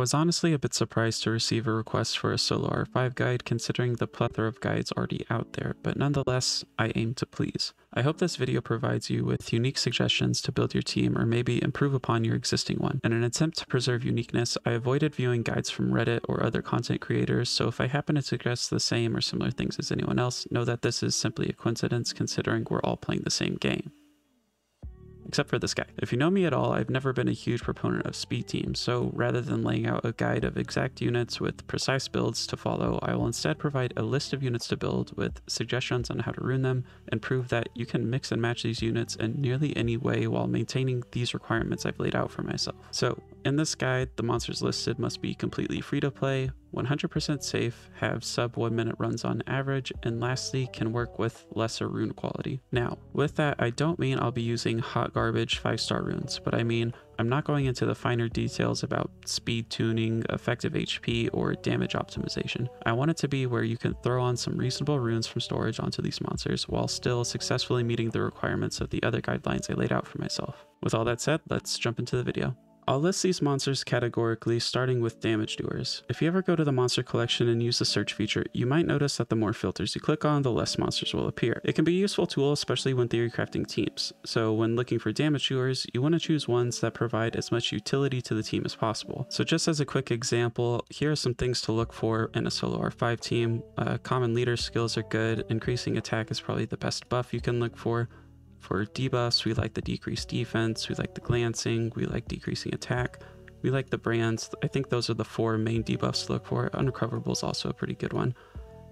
I was honestly a bit surprised to receive a request for a solo R5 guide considering the plethora of guides already out there, but nonetheless, I aim to please. I hope this video provides you with unique suggestions to build your team or maybe improve upon your existing one. In an attempt to preserve uniqueness, I avoided viewing guides from Reddit or other content creators, so if I happen to suggest the same or similar things as anyone else, know that this is simply a coincidence considering we're all playing the same game except for this guy. If you know me at all, I've never been a huge proponent of speed teams, so rather than laying out a guide of exact units with precise builds to follow, I will instead provide a list of units to build with suggestions on how to rune them and prove that you can mix and match these units in nearly any way while maintaining these requirements I've laid out for myself. So in this guide, the monsters listed must be completely free to play, 100% safe, have sub 1 minute runs on average, and lastly can work with lesser rune quality. Now, with that I don't mean I'll be using hot garbage 5 star runes, but I mean I'm not going into the finer details about speed tuning, effective HP, or damage optimization. I want it to be where you can throw on some reasonable runes from storage onto these monsters while still successfully meeting the requirements of the other guidelines I laid out for myself. With all that said, let's jump into the video. I'll list these monsters categorically, starting with damage doers. If you ever go to the monster collection and use the search feature, you might notice that the more filters you click on, the less monsters will appear. It can be a useful tool, especially when theory crafting teams. So when looking for damage doers, you want to choose ones that provide as much utility to the team as possible. So just as a quick example, here are some things to look for in a solo R5 team. Uh, common leader skills are good, increasing attack is probably the best buff you can look for. For debuffs, we like the decreased defense, we like the glancing, we like decreasing attack, we like the brands. I think those are the four main debuffs to look for. Unrecoverable is also a pretty good one.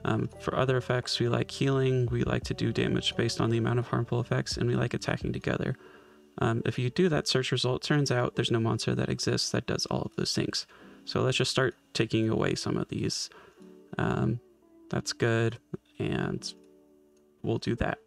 Um, for other effects, we like healing, we like to do damage based on the amount of harmful effects, and we like attacking together. Um, if you do that search result, turns out there's no monster that exists that does all of those things. So let's just start taking away some of these. Um, that's good, and we'll do that.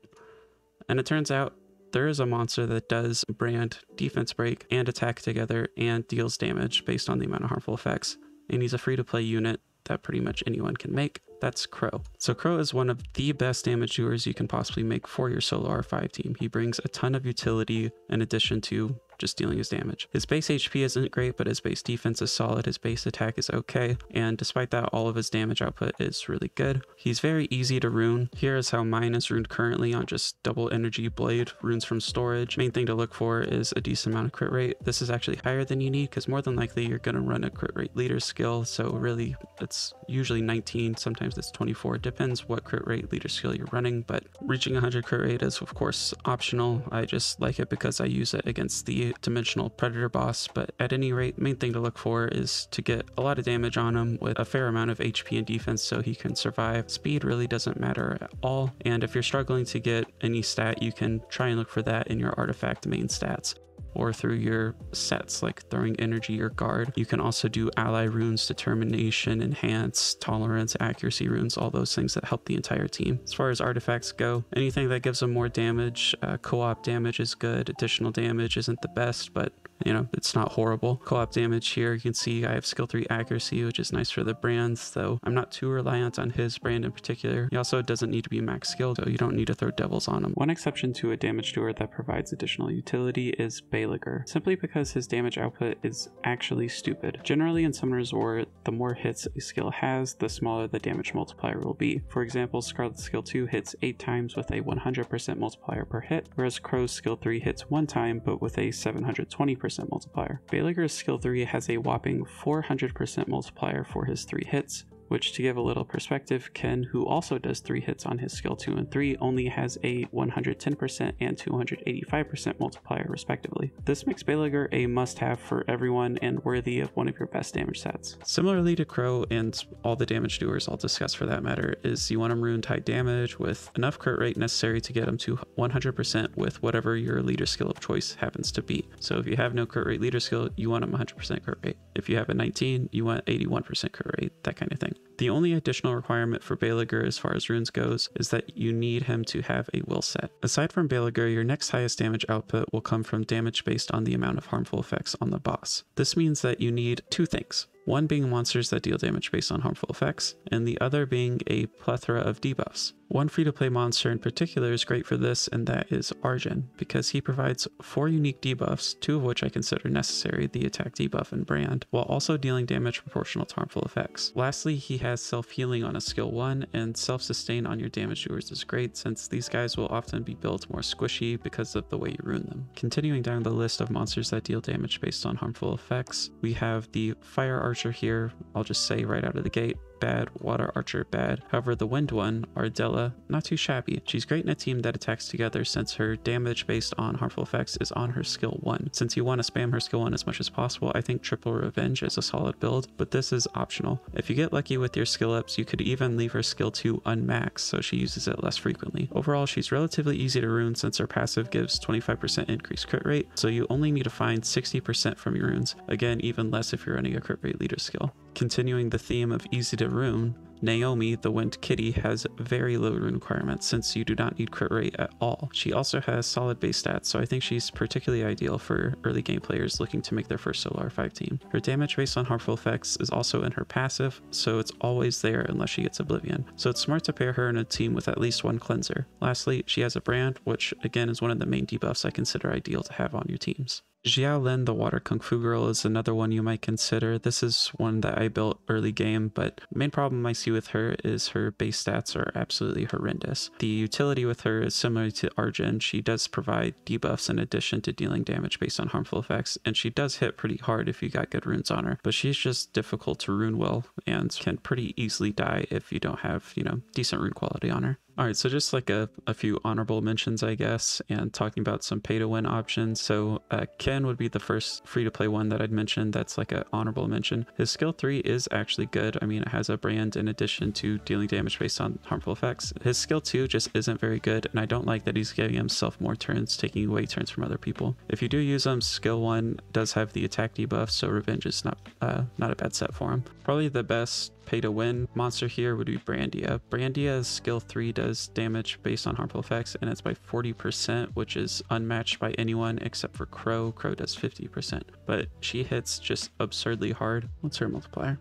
And it turns out there is a monster that does brand defense break and attack together and deals damage based on the amount of harmful effects. And he's a free to play unit that pretty much anyone can make. That's Kro. So Kro is one of the best damage doers you can possibly make for your solo R5 team. He brings a ton of utility in addition to just dealing his damage. His base HP isn't great, but his base defense is solid, his base attack is okay, and despite that, all of his damage output is really good. He's very easy to rune. Here is how mine is runed currently on just double energy blade, runes from storage. Main thing to look for is a decent amount of crit rate. This is actually higher than you need because more than likely you're going to run a crit rate leader skill, so really it's usually 19, sometimes it's 24. It depends what crit rate leader skill you're running, but reaching 100 crit rate is of course optional. I just like it because I use it against the dimensional predator boss, but at any rate, main thing to look for is to get a lot of damage on him with a fair amount of HP and defense so he can survive. Speed really doesn't matter at all, and if you're struggling to get any stat, you can try and look for that in your artifact main stats or through your sets like throwing energy or guard. You can also do ally runes, determination, enhance, tolerance, accuracy runes, all those things that help the entire team. As far as artifacts go, anything that gives them more damage, uh, co-op damage is good, additional damage isn't the best, but you know, it's not horrible. Co-op damage here, you can see I have skill 3 accuracy, which is nice for the brands, though I'm not too reliant on his brand in particular. He also doesn't need to be max skilled, so you don't need to throw devils on him. One exception to a damage doer that provides additional utility is Belegar, simply because his damage output is actually stupid. Generally in Summoner's War, the more hits a skill has, the smaller the damage multiplier will be. For example, Scarlet's skill 2 hits 8 times with a 100% multiplier per hit, whereas Crow's skill 3 hits 1 time but with a 720% multiplier. Baleygr's skill 3 has a whopping 400% multiplier for his 3 hits, which to give a little perspective, Ken, who also does 3 hits on his skill 2 and 3, only has a 110% and 285% multiplier respectively. This makes Baleygr a must-have for everyone and worthy of one of your best damage sets. Similarly to Kro and all the damage doers I'll discuss for that matter, is you want them ruined high damage with enough crit rate necessary to get them to 100% with whatever your leader skill of choice happens to be. So if you have no crit rate leader skill, you want them 100% crit rate. If you have a 19, you want 81% crit rate, that kind of thing. The only additional requirement for Baleygr as far as runes goes is that you need him to have a will set. Aside from Baleygr, your next highest damage output will come from damage based on the amount of harmful effects on the boss. This means that you need two things one being monsters that deal damage based on harmful effects, and the other being a plethora of debuffs. One free-to-play monster in particular is great for this, and that is Argen, because he provides four unique debuffs, two of which I consider necessary, the attack debuff and brand, while also dealing damage proportional to harmful effects. Lastly, he has self-healing on a skill 1, and self-sustain on your damage doers is great, since these guys will often be built more squishy because of the way you rune them. Continuing down the list of monsters that deal damage based on harmful effects, we have the Fire Here, I'll just say right out of the gate, bad, Water Archer bad. However, the Wind one, Ardella, not too shabby. She's great in a team that attacks together since her damage based on harmful effects is on her skill 1. Since you want to spam her skill 1 as much as possible, I think Triple Revenge is a solid build, but this is optional. If you get lucky with your skill ups, you could even leave her skill 2 unmaxed so she uses it less frequently. Overall, she's relatively easy to rune since her passive gives 25% increased crit rate, so you only need to find 60% from your runes. Again, even less if you're running a crit rate leader skill. Continuing the theme of easy to rune, Naomi, the Wind Kitty, has very low rune requirements since you do not need crit rate at all. She also has solid base stats, so I think she's particularly ideal for early game players looking to make their first solo R5 team. Her damage based on harmful effects is also in her passive, so it's always there unless she gets Oblivion. So it's smart to pair her in a team with at least one cleanser. Lastly, she has a brand, which again is one of the main debuffs I consider ideal to have on your teams. Xiao Lin, the Water Kung Fu Girl, is another one you might consider. This is one that I built early game, but main problem I see with her is her base stats are absolutely horrendous. The utility with her is similar to Argen. She does provide debuffs in addition to dealing damage based on harmful effects, and she does hit pretty hard if you got good runes on her, but she's just difficult to rune well and can pretty easily die if you don't have, you know, decent rune quality on her. All right, so just like a, a few honorable mentions, I guess, and talking about some pay to win options. So uh, Ken would be the first free to play one that I'd mentioned. That's like an honorable mention. His skill three is actually good. I mean, it has a brand in addition to dealing damage based on harmful effects. His skill two just isn't very good, and I don't like that he's giving himself more turns, taking away turns from other people. If you do use him, skill one does have the attack debuff, so revenge is not uh, not a bad set for him. Probably the best pay to win monster here would be Brandia. Brandia's skill 3 does damage based on harmful effects and it's by 40%, which is unmatched by anyone except for Kro. Kro does 50%, but she hits just absurdly hard. What's her multiplier?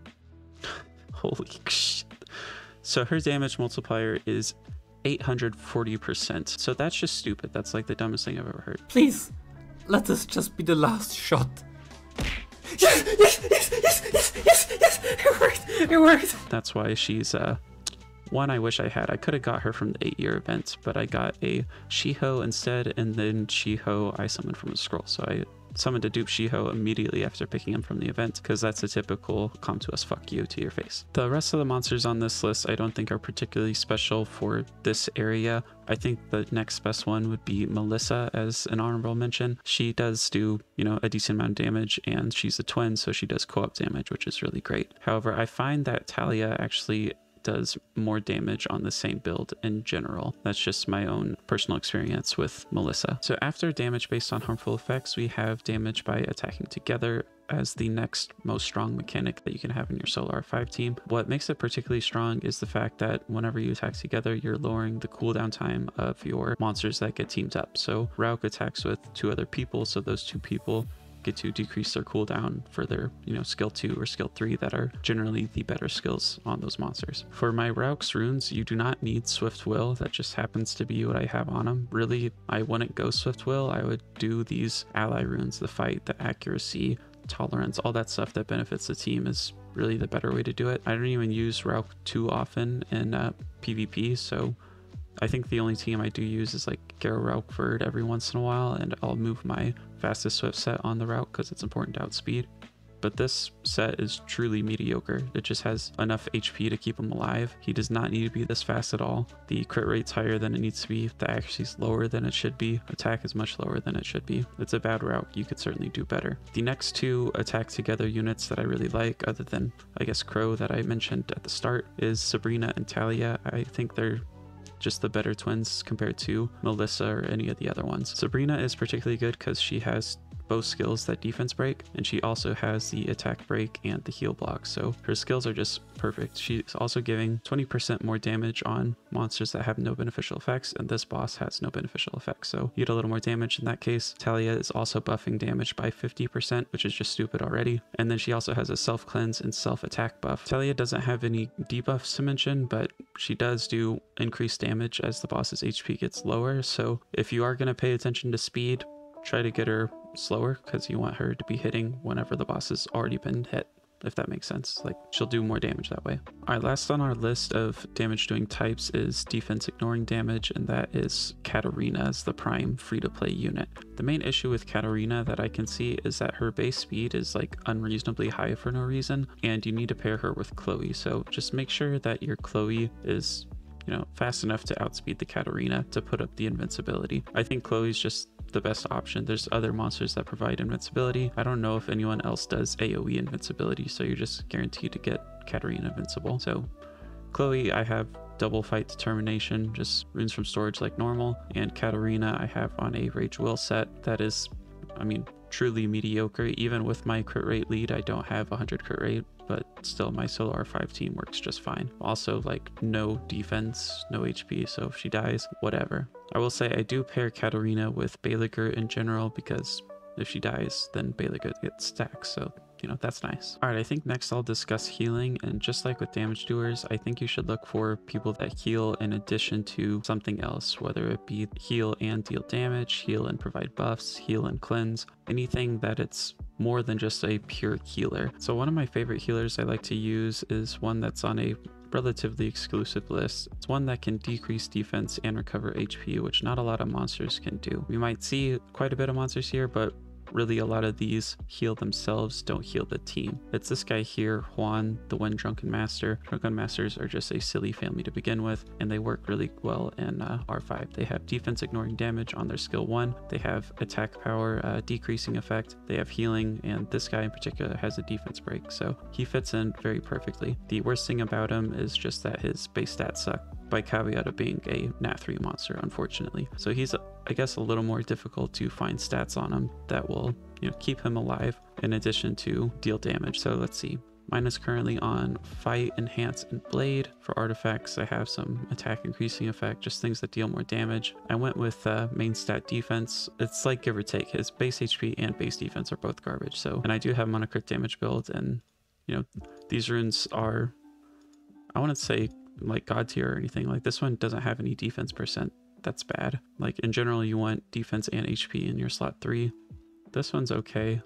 Holy shit. So her damage multiplier is 840%. So that's just stupid. That's like the dumbest thing I've ever heard. Please, let us just be the last shot. Yes, yes, yes, yes, yes, yes, yes, it worked, it worked. That's why she's uh one I wish I had. I could have got her from the eight year event, but I got a Shiho instead, and then Shiho I summoned from a scroll. So I summoned a dupe Shiho immediately after picking him from the event, because that's a typical Com2uS fuck you to your face. The rest of the monsters on this list I don't think are particularly special for this area. I think the next best one would be Melissa as an honorable mention. She does do, you know, a decent amount of damage and she's a twin, so she does co-op damage, which is really great. However, I find that Talia actually does more damage on the same build in general. That's just my own personal experience with Melissa. So after damage based on harmful effects, we have damage by attacking together as the next most strong mechanic that you can have in your solo R5 team. What makes it particularly strong is the fact that whenever you attack together, you're lowering the cooldown time of your monsters that get teamed up. So Roaq attacks with two other people, so those two people get to decrease their cooldown for their, you know, skill 2 or skill 3 that are generally the better skills on those monsters. For my Roaq's runes, you do not need Swift Will. That just happens to be what I have on them. Really, I wouldn't go Swift Will. I would do these ally runes, the fight, the accuracy, tolerance, all that stuff that benefits the team is really the better way to do it. I don't even use Roaq too often in uh, PvP, so I think the only team I do use is like Garo Raukford every once in a while, and I'll move my fastest Swift set on the Roaq because it's important to outspeed. But this set is truly mediocre. It just has enough HP to keep him alive. He does not need to be this fast at all. The crit rate's higher than it needs to be. The accuracy is lower than it should be. Attack is much lower than it should be. It's a bad route. You could certainly do better. The next two attack together units that I really like, other than I guess Kro that I mentioned at the start, is Sabrina and Talia. I think they're just the better twins compared to Melissa or any of the other ones. Sabrina is particularly good because she has both skills that defense break, and she also has the attack break and the heal block. So her skills are just perfect. She's also giving 20% more damage on monsters that have no beneficial effects, and this boss has no beneficial effects. So you get a little more damage in that case. Talia is also buffing damage by 50%, which is just stupid already. And then she also has a self cleanse and self attack buff. Talia doesn't have any debuffs to mention, but she does do increased damage as the boss's HP gets lower. So if you are going to pay attention to speed, try to get her slower because you want her to be hitting whenever the boss has already been hit if that makes sense. Like she'll do more damage that way. All right, last on our list of damage doing types is defense ignoring damage, and that is Katerina as the prime free to play unit. The main issue with Katerina that I can see is that her base speed is like unreasonably high for no reason, and you need to pair her with Chloe. So just make sure that your Chloe is you know, fast enough to outspeed the Katerina to put up the invincibility. I think Chloe's just the best option. There's other monsters that provide invincibility. I don't know if anyone else does AoE invincibility, so you're just guaranteed to get Katerina invincible. So Chloe, I have double fight determination, just runes from storage like normal, and Katerina I have on a Rage Will set that is, I mean, truly mediocre. Even with my crit rate lead, I don't have 100 crit rate, but still my solo R5 team works just fine. Also, like no defense, no HP, so if she dies, whatever. I will say I do pair Katerina with Baleygr in general because if she dies, then Baleygr gets stacks, so you know, that's nice. All right, I think next I'll discuss healing. And just like with damage doers, I think you should look for people that heal in addition to something else, whether it be heal and deal damage, heal and provide buffs, heal and cleanse, anything that it's more than just a pure healer. So one of my favorite healers I like to use is one that's on a relatively exclusive list. It's one that can decrease defense and recover HP, which not a lot of monsters can do. We might see quite a bit of monsters here, but really a lot of these heal themselves, don't heal the team. It's this guy here, Huan, the one Drunken Master. Drunken Masters are just a silly family to begin with, and they work really well in uh, R5. They have defense ignoring damage on their skill 1, they have attack power uh, decreasing effect, they have healing, and this guy in particular has a defense break, so he fits in very perfectly. The worst thing about him is just that his base stats suck by caveat of being a nat 3 monster unfortunately so he's i guess a little more difficult to find stats on him that will you know keep him alive in addition to deal damage so let's see Mine is currently on Fight, Enhance, and Blade. For artifacts, I have some attack increasing effect, just things that deal more damage. I went with uh, main stat defense. It's like give or take. His base HP and base defense are both garbage. So, and I do have him on a crit damage build, and you know, these runes are, I want to say like god tier or anything. Like this one doesn't have any defense percent. That's bad. Like in general, you want defense and HP in your slot three. This one's okay.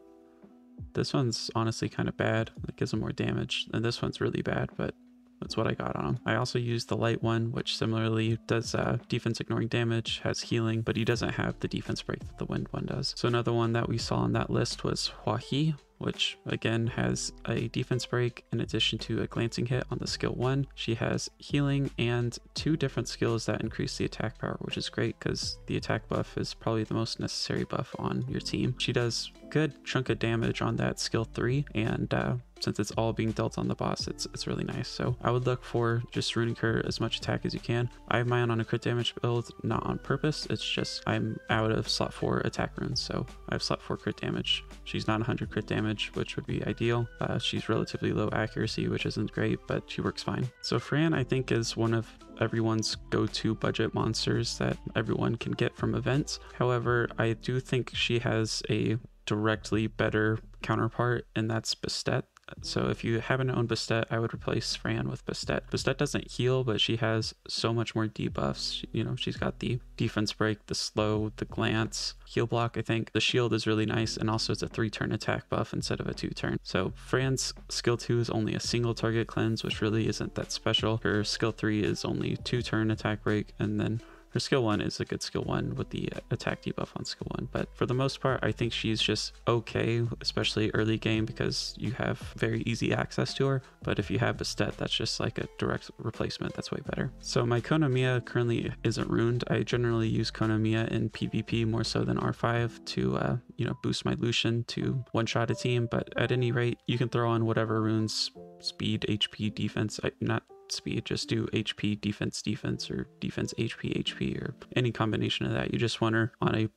This one's honestly kind of bad. It gives them more damage. And this one's really bad, but that's what I got on him. I also used the light one, which similarly does uh, defense ignoring damage, has healing, but he doesn't have the defense break that the wind one does. So another one that we saw on that list was Hwahee, which again has a defense break in addition to a glancing hit on the skill one. She has healing and two different skills that increase the attack power, which is great because the attack buff is probably the most necessary buff on your team. She does good chunk of damage on that skill three and uh, since it's all being dealt on the boss, it's it's really nice. So I would look for just ruining her as much attack as you can. I have mine on a crit damage build, not on purpose. It's just I'm out of slot four attack runes, so I have slot four crit damage. She's not 100 crit damage, which would be ideal. Uh, she's relatively low accuracy, which isn't great, but she works fine. So Fran, I think, is one of everyone's go-to budget monsters that everyone can get from events. However, I do think she has a directly better counterpart, and that's Bastet. So if you haven't owned Bastet, I would replace Fran with Bastet. Bastet doesn't heal, but she has so much more debuffs. You know, she's got the defense break, the slow, the glance, heal block, I think. The shield is really nice, and also it's a three turn attack buff instead of a two turn. So Fran's skill two is only a single target cleanse, which really isn't that special. Her skill three is only two turn attack break, and then her skill 1 is a good skill 1 with the attack debuff on skill 1, but for the most part, I think she's just okay, especially early game because you have very easy access to her, but if you have a stat that's just like a direct replacement, that's way better. So my Konamiya currently isn't ruined. I generally use Konamiya in PvP more so than R5 to, uh, you know, boost my Lucian to one-shot a team, but at any rate, you can throw on whatever runes, speed, HP, defense, I'm not speed. Just do HP, defense, defense, or defense, HP, HP, or any combination of that. You just want her on a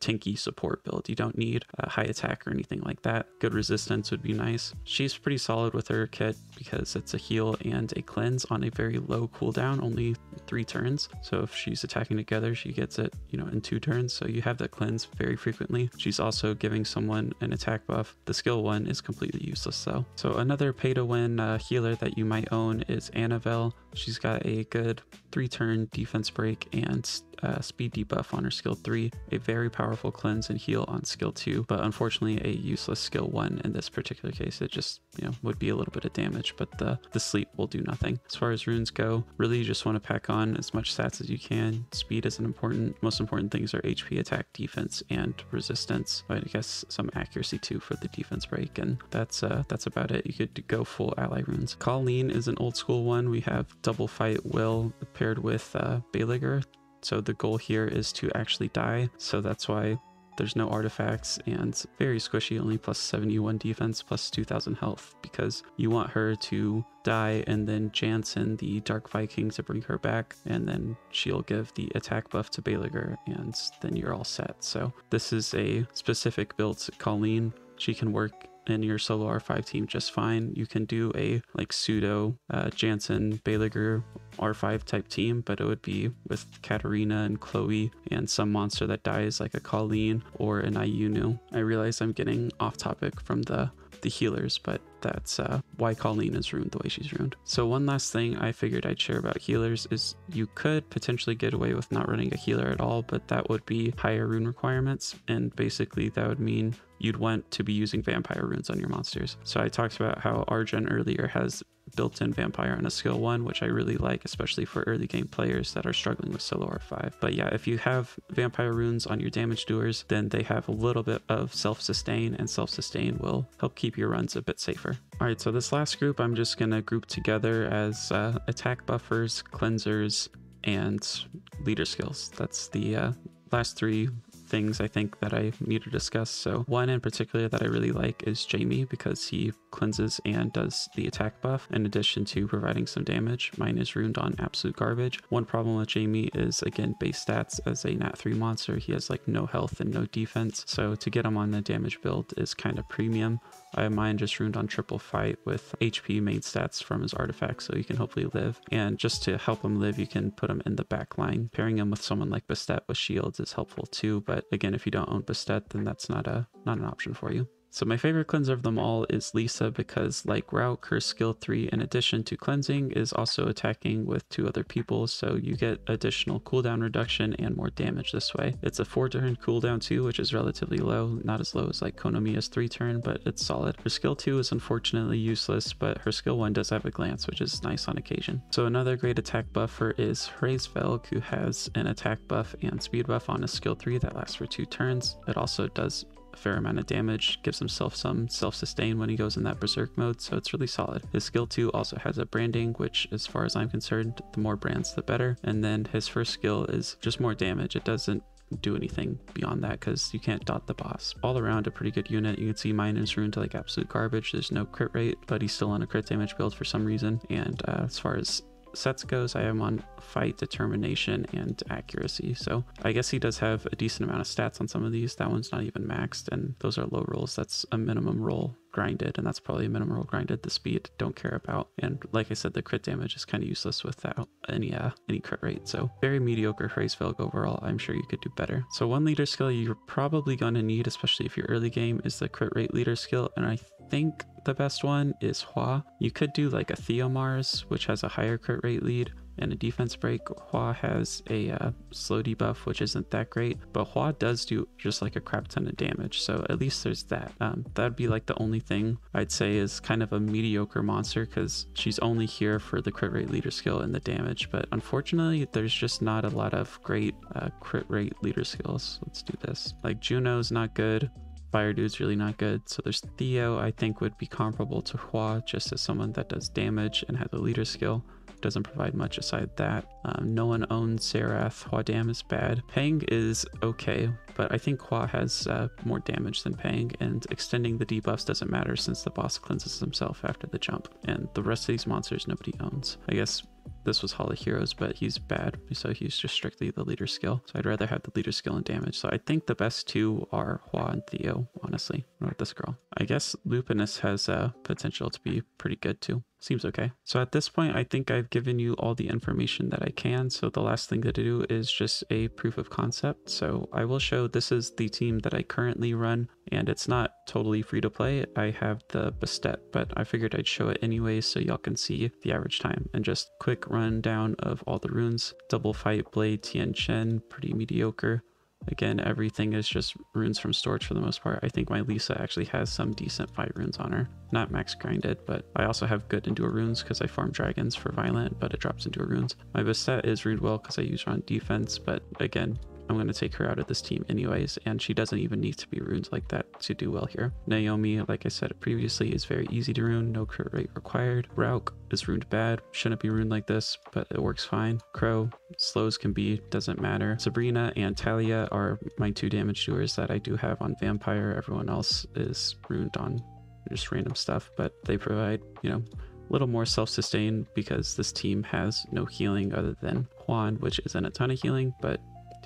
tanky support build. You don't need a high attack or anything like that. Good resistance would be nice. She's pretty solid with her kit because it's a heal and a cleanse on a very low cooldown, only three turns. So if she's attacking together, she gets it, you know, in two turns. So you have that cleanse very frequently. She's also giving someone an attack buff. The skill one is completely useless though. So another pay to win uh, healer that you might own is Anavel. She's got a good three turn defense break and uh, speed debuff on her skill 3, a very powerful cleanse and heal on skill 2, but unfortunately a useless skill 1 in this particular case. It just, you know, would be a little bit of damage, but the, the sleep will do nothing. As far as runes go, really you just want to pack on as much stats as you can. Speed isn't important. Most important things are HP, attack, defense, and resistance. I guess some accuracy too for the defense break, and that's uh, that's about it. You could go full ally runes. Colleen is an old school one. We have double fight will paired with uh, Baleygr so the goal here is to actually die. So that's why there's no artifacts and very squishy, only plus 71 defense, plus 2000 health, because you want her to die and then Jansson, the Dark Viking, to bring her back, and then she'll give the attack buff to Baleygr, and then you're all set. So this is a specific build to Colleen. She can work in your solo R5 team just fine. You can do a like pseudo uh, Jansson Baleygr R5 type team, but it would be with Katerina and Chloe and some monster that dies like a Colleen or an Ayunu. I realize I'm getting off topic from the the healers, but that's uh, why Colleen is ruined the way she's ruined. So one last thing I figured I'd share about healers is you could potentially get away with not running a healer at all, but that would be higher rune requirements, and basically that would mean you'd want to be using vampire runes on your monsters. So I talked about how Argen earlier has built-in vampire on a skill 1, which I really like, especially for early game players that are struggling with solo R5. But yeah, if you have vampire runes on your damage doers, then they have a little bit of self-sustain, and self-sustain will help keep your runs a bit safer. Alright, so this last group I'm just to group together as uh, attack buffers, cleansers, and leader skills. That's the uh, last three things I think that I need to discuss. So one in particular that I really like is Jamie because he cleanses and does the attack buff in addition to providing some damage. Mine is ruined on absolute garbage. One problem with Jamie is again base stats as a nat 3 monster. He has like no health and no defense. So to get him on the damage build is kind of premium. I have mine just ruined on triple fight with HP main stats from his artifact so he can hopefully live. And just to help him live, you can put him in the back line. Pairing him with someone like Bastet with shields is helpful too, but again, if you don't own Bastet, then that's not a not an option for you. So my favorite cleanser of them all is Lisa because like Roaq, her skill 3 in addition to cleansing is also attacking with two other people so you get additional cooldown reduction and more damage this way. It's a 4 turn cooldown too which is relatively low, not as low as like Konamiya's 3 turn but it's solid. Her skill 2 is unfortunately useless but her skill 1 does have a glance which is nice on occasion. So another great attack buffer is Hraesvelg who has an attack buff and speed buff on his skill 3 that lasts for 2 turns. It also does a fair amount of damage, gives himself some self-sustain when he goes in that berserk mode, so it's really solid. His skill 2 also has a branding, which as far as I'm concerned, the more brands the better. And then his first skill is just more damage. It doesn't do anything beyond that because you can't dot the boss. All around a pretty good unit. You can see mine is ruined to like absolute garbage. There's no crit rate, but he's still on a crit damage build for some reason. And uh, as far as sets goes, I am on fight, determination, and accuracy. So I guess he does have a decent amount of stats on some of these. That one's not even maxed, and those are low rolls. That's a minimum roll grinded, and that's probably a minimum roll grinded. The speed don't care about, and like I said, the crit damage is kind of useless without any uh, any crit rate. So very mediocre Hraesvelg overall. I'm sure you could do better. So one leader skill you're probably gonna need, especially if you're early game, is the crit rate leader skill, and I think the best one is Hwa. You could do like a Theomars, which has a higher crit rate lead, and a defense break. Hwa has a uh, slow debuff, which isn't that great, but Hwa does do just like a crap ton of damage, so at least there's that. Um, that'd be like the only thing I'd say is kind of a mediocre monster because she's only here for the crit rate leader skill and the damage, but unfortunately, there's just not a lot of great uh, crit rate leader skills. Let's do this. Like Juno's not good. Fire Dude's really not good. So there's Theo, I think would be comparable to Hwa, just as someone that does damage and has a leader skill. Doesn't provide much aside that. Um, no one owns Xerath. Hua Dam is bad. Pang is okay, but I think Hwa has uh, more damage than Pang, and extending the debuffs doesn't matter since the boss cleanses himself after the jump, and the rest of these monsters nobody owns. I guess this was Hall of Heroes, but he's bad, so he's just strictly the leader skill. So I'd rather have the leader skill and damage. So I think the best two are Hwa and Theo, honestly. About this girl? I guess Lupinus has uh, potential to be pretty good too. Seems okay. So at this point, I think I've given you all the information that I can. So the last thing to do is just a proof of concept. So I will show this is the team that I currently run and it's not totally free to play. I have the Bastet, but I figured I'd show it anyway so y'all can see the average time and just quick rundown of all the runes. Double fight blade Tien Qin, pretty mediocre. Again, everything is just runes from storage for the most part. I think my Lisa actually has some decent fight runes on her. Not max grinded, but I also have good Endure runes because I farm dragons for Violent, but it drops Endure runes. My Bastet is runed well because I use her on defense, but again, I'm going to take her out of this team anyways, and she doesn't even need to be ruined like that to do well here. Naomi, like I said previously, is very easy to rune, no crit rate required. Roaq is ruined bad, shouldn't be ruined like this, but it works fine. Kro, slows can be, doesn't matter. Sabrina and Talia are my two damage doers that I do have on Vampire. Everyone else is ruined on just random stuff, but they provide, you know, a little more self-sustain because this team has no healing other than Huan, which isn't a ton of healing, but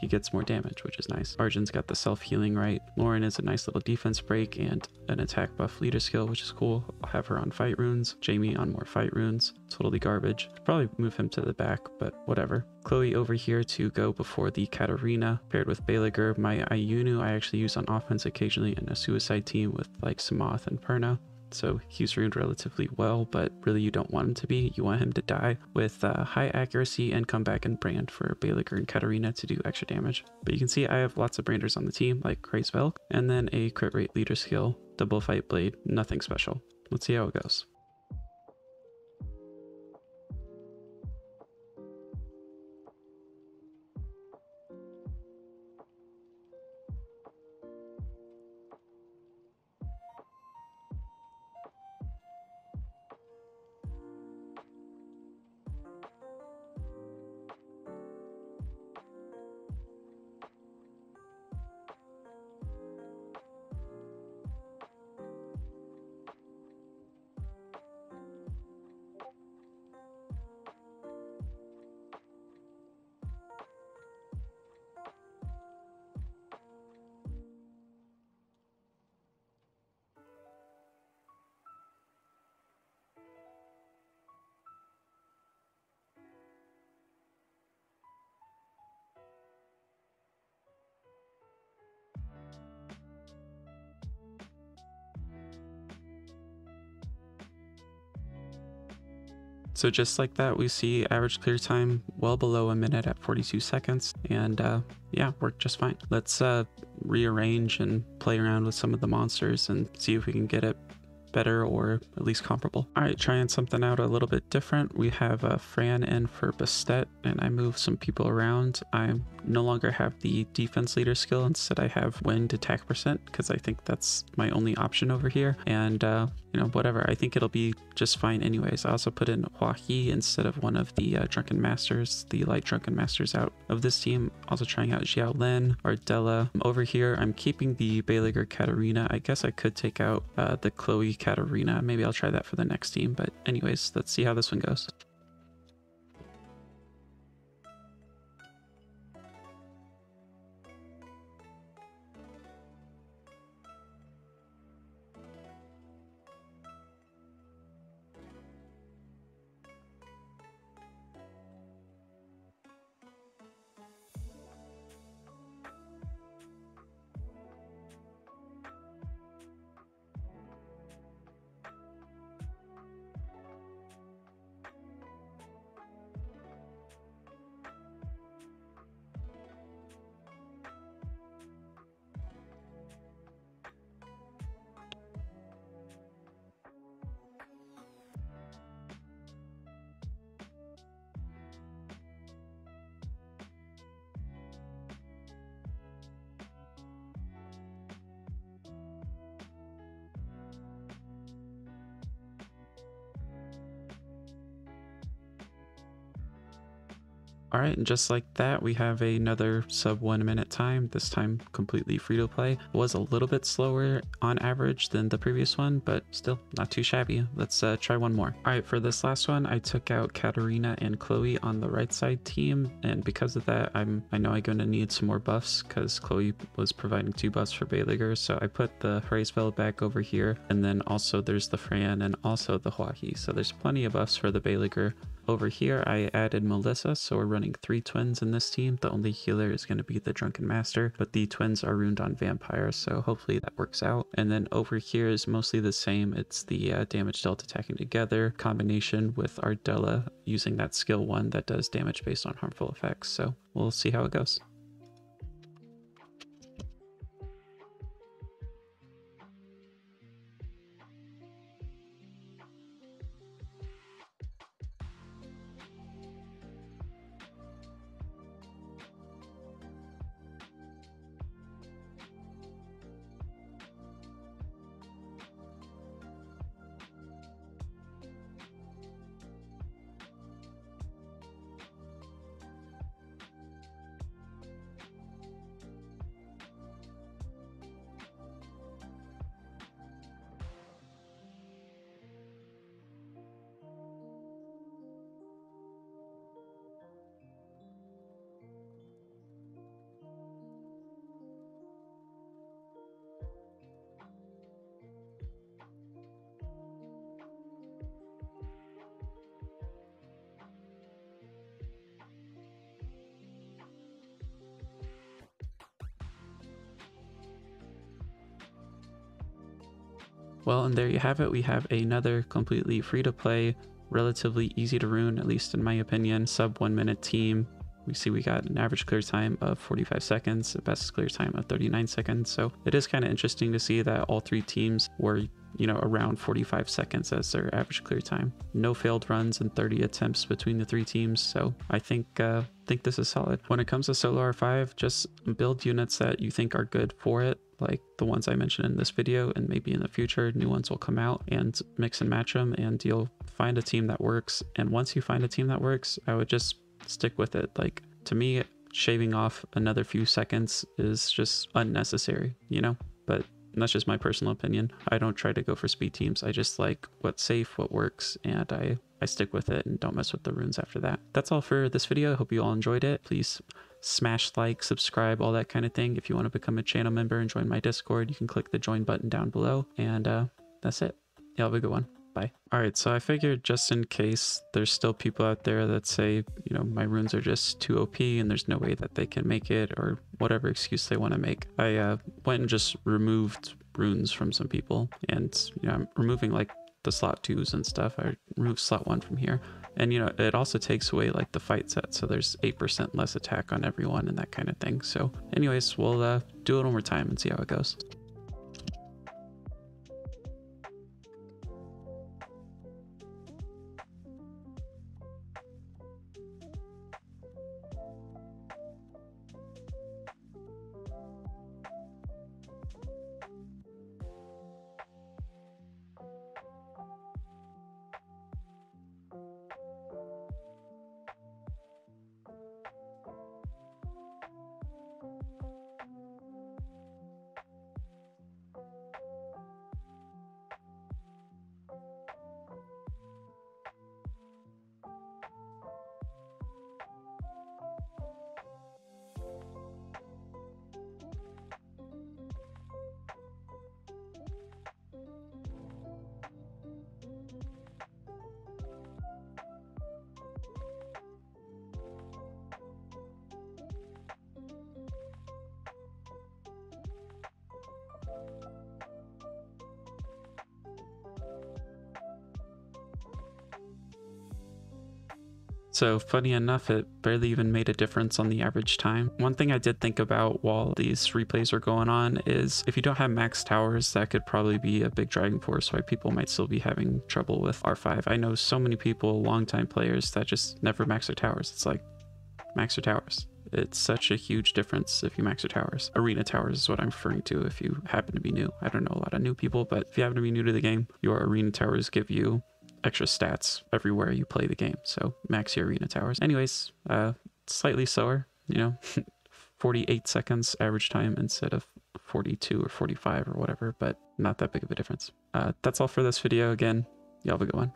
he gets more damage, which is nice. Argen's got the self-healing right. Lauren is a nice little defense break and an attack buff leader skill, which is cool. I'll have her on fight runes. Jamie on more fight runes. Totally garbage. Probably move him to the back, but whatever. Chloe over here to go before the Katerina, paired with Baleygr. My Ayunu I actually use on offense occasionally in a suicide team with like Samoth and Perna so he's ruined relatively well, but really you don't want him to be. You want him to die with uh, high accuracy and come back and brand for Baleygr and Katerina to do extra damage. But you can see I have lots of branders on the team, like Hraesvelg, and then a crit rate leader skill, double fight blade, nothing special. Let's see how it goes. So just like that, we see average clear time well below a minute at 42 seconds. And uh, yeah, worked just fine. Let's uh, rearrange and play around with some of the monsters and see if we can get it better or at least comparable. All right, trying something out a little bit different. We have uh, Fran in for Bastet and I move some people around. I no longer have the defense leader skill. Instead, I have wind attack percent because I think that's my only option over here. And, uh, you know, whatever. I think it'll be just fine anyways. I also put in Hwahee instead of one of the uh, Drunken Masters, the light Drunken Masters out of this team. Also trying out Xiao Lin, Ardella. Over here, I'm keeping the Baleygr Katerina. I guess I could take out uh, the Chloe Katerina. Maybe I'll try that for the next team. But anyways, let's see how this one goes. All right, and just like that, we have another sub one minute time, this time completely free to play. It was a little bit slower on average than the previous one, but still not too shabby. Let's uh, try one more. All right, for this last one, I took out Katerina and Chloe on the right side team, and because of that, I'm I know I'm gonna need some more buffs because Chloe was providing two buffs for Baleygr, so I put the Hraesvelg back over here, and then also there's the Fran and also the Hwahee, so there's plenty of buffs for the Baleygr. Over here, I added Melissa, so we're running three twins in this team. The only healer is going to be the Drunken Master, but the twins are ruined on Vampire, so hopefully that works out. And then over here is mostly the same. It's the uh, damage dealt attacking together combination with Ardella using that skill one that does damage based on harmful effects. So we'll see how it goes. Well, and there you have it. We have another completely free to play, relatively easy to rune, at least in my opinion, sub one minute team. We see we got an average clear time of 45 seconds, a best clear time of 39 seconds. So it is kind of interesting to see that all three teams were, you know, around 45 seconds as their average clear time. No failed runs and 30 attempts between the three teams. So I think uh, think this is solid. When it comes to solo R5, just build units that you think are good for it like the ones I mentioned in this video and maybe in the future new ones will come out and mix and match them and you'll find a team that works. And once you find a team that works I would just stick with it. Like to me shaving off another few seconds is just unnecessary you know? But that's just my personal opinion. I don't try to go for speed teams. I just like what's safe what works and I I stick with it and don't mess with the runes after that. That's all for this video. I hope you all enjoyed it. Please smash like, subscribe, all that kind of thing. If you want to become a channel member and join my Discord, you can click the join button down below. And uh, that's it. Yeah, have a good one. Bye. All right, so I figured just in case there's still people out there that say, you know, my runes are just too OP and there's no way that they can make it or whatever excuse they want to make, I uh, went and just removed runes from some people. And, you know, I'm removing like the slot twos and stuff. I removed slot one from here. And you know, it also takes away like the fight set, so there's 8% less attack on everyone and that kind of thing. So anyways, we'll uh, do it one more time and see how it goes. So funny enough, it barely even made a difference on the average time. One thing I did think about while these replays were going on is if you don't have max towers, that could probably be a big driving force why people might still be having trouble with R5. I know so many people, longtime players, that just never max their towers. It's like, max your towers. It's such a huge difference if you max your towers. Arena towers is what I'm referring to if you happen to be new. I don't know a lot of new people, but if you happen to be new to the game, your arena towers give you extra stats everywhere you play the game. So max your arena towers. Anyways, uh, slightly slower, you know, 48 seconds average time instead of 42 or 45 or whatever, but not that big of a difference. Uh, that's all for this video. Again, y'all have a good one.